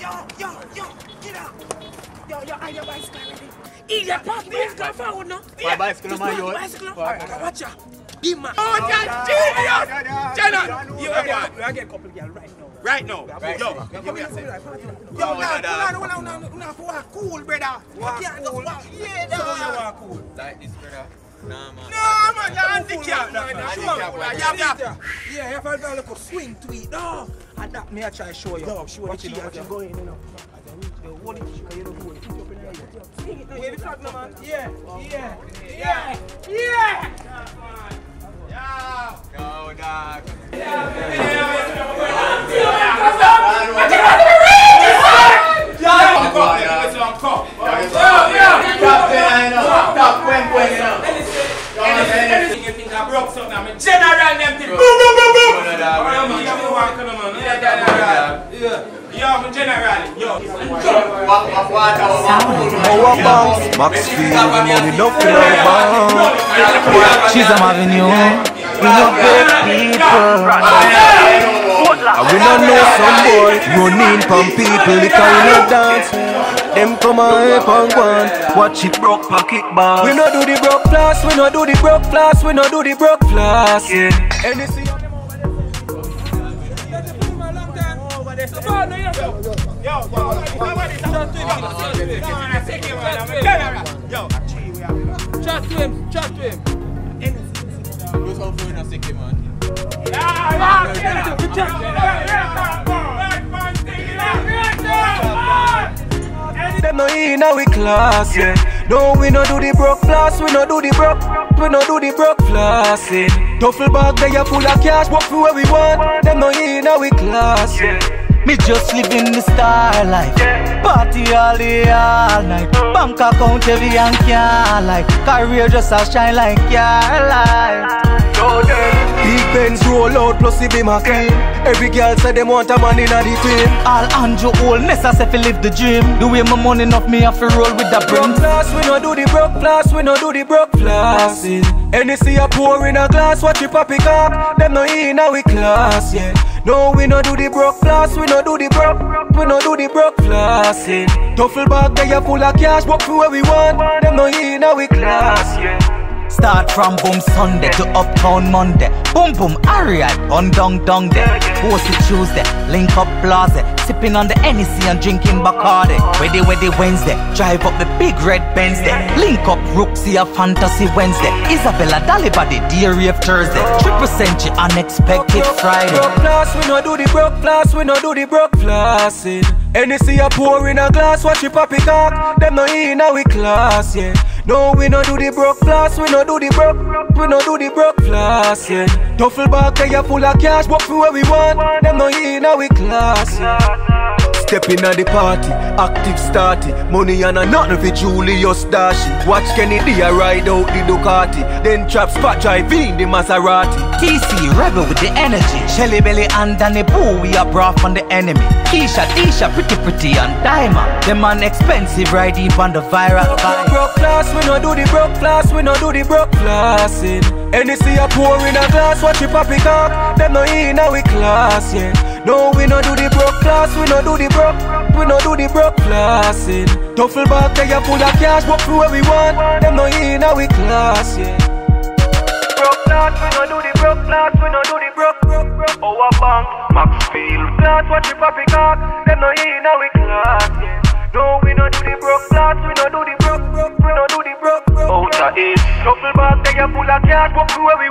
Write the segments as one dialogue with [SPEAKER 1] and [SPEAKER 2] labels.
[SPEAKER 1] Yo, yo, yo, get out. Yo, yo, I your bicycle already. Idiot, park bicycle forward now.
[SPEAKER 2] My bicycle, my yacht.
[SPEAKER 1] bicycle. Watch. Give man. Oh,
[SPEAKER 2] no,
[SPEAKER 1] genius. Jenna, you are
[SPEAKER 2] no.
[SPEAKER 1] get, a couple girl right now.
[SPEAKER 2] Right now.
[SPEAKER 1] Right.
[SPEAKER 2] Yo,
[SPEAKER 1] Yo, come here,
[SPEAKER 2] yo,
[SPEAKER 1] come here.
[SPEAKER 2] Yo,
[SPEAKER 1] Yo,
[SPEAKER 2] no,
[SPEAKER 1] nah,
[SPEAKER 2] no,
[SPEAKER 1] hold on,
[SPEAKER 2] no.
[SPEAKER 1] hold on, hold on. Nah, for walk cool, brother.
[SPEAKER 2] Walk cool.
[SPEAKER 1] Yeah,
[SPEAKER 2] walk
[SPEAKER 1] cool.
[SPEAKER 2] Like this, brother. Nah, man.
[SPEAKER 1] No, man, you're handicapped. yeah, yeah. You have a little swing to it. No, and that me I try to show you. Dog, show the key you go you know. As you reach you don't do it. Put it up in the air. Swing. Wave the flag man. Yeah, yeah, yeah. Boom, boom, boom, boom. Yeah, man, yeah, me walk on, man. Yeah, yeah, yeah. Yeah, yeah, a general. Yo.
[SPEAKER 3] Max feel money no feel our. She's a avenue, we no big people. And we not know some boy running from people because we no dance. Them come and help and go on. Watch it broke pocket bar. We no do the broke class, we no do the broke class, we no do the broke class. Yeah. And you see
[SPEAKER 1] Chat to him, chat to him.
[SPEAKER 2] Who's how far in a second, man?
[SPEAKER 3] Them no in our class, yeah. No, we no do the broke floss, we no do the broke, we no do the broke floss, yeah. Duffel bag they are full of cash, walk through where we want. Them no in our class, yeah. Me just living the star life, party all day all night. Bank account heavy and can't like, career just a shine like your light. Big Benz roll out plus the beam a clean Every girl say them want a man in a the team All Andrew old necessary fi live the dream The way my money enough me have to roll with the broke class We no do the broke class, we no do the broke flossing Anything a pour in a glass, watch it pop it up. Them no in a we class, yeah. No, we no do the broke class, we no do the broke We no do the broke flossing Duffel bag they are full of cash, walk through where we want. Them no in a we class, yeah Start from boom Sunday to uptown Monday. Boom boom, alright, on dong dong day. It Tuesday, link up Plaza. Sipping on the Hennessy and drinking Bacardi. Ready, ready Wednesday, drive up the big red Benz day. Link up Rooksy a Fantasy Wednesday. Isabella Dalibody, dear Rave Thursday. Triple century, unexpected Friday. Broke class, we no do the broke class, we no do the broke flossing. Hennessy a pour in a glass, watch it pop it cock. Them no in a we class, yeah. No, we no do the broke floss, we no do the broke, we no do the broke floss, yeah. Duffel bag they are full of cash, walk through where we want. Them no in we class, yeah. Step in at the party, active starty. Money and a nothing for Julius Dashi. Watch Kennedy a ride out the Ducati. Then trap spot drive in the Maserati. TC rebel with the energy. Shelly Belly and Danny Boo, we are brought from the enemy. Keisha, Tisha, pretty pretty and Diamond. Them man expensive, ride deep on the viral vibe. Broke class, we no do the broke class, we no do the broke classing. Hennessy a pour in a glass, watch it pop it up. Them no in a we class, yeah. No, we no do the broke class, we no do the broke, we no do the broke classing. Duffel bag they are full of cash, walk through where we want. Them no in a we class, yeah. Broke class, we no do the broke class, we no do the broke, broke, broke. Oh, our bank, Maxfield class, watch it pop it up. Them no in a we class, yeah. No, we no do the broke class, we no do the broke, broke, we no do the broke, broke. Outer east, duffel bag they are full of cash, walk through where we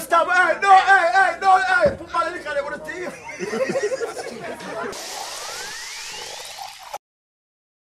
[SPEAKER 4] Nós estamos. É,